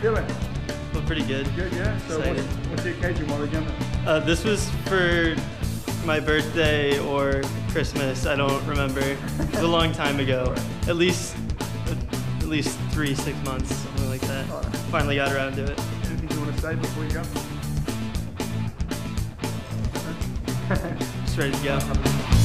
feeling? Feel pretty good. Good, yeah. So Excited. what's the occasion while they're jumping? Uh, this was for my birthday or Christmas. I don't remember. It was a long time ago. At least, at least three, six months, something like that. Right. Finally got around to it. Anything you want to say before you go? Just ready to go.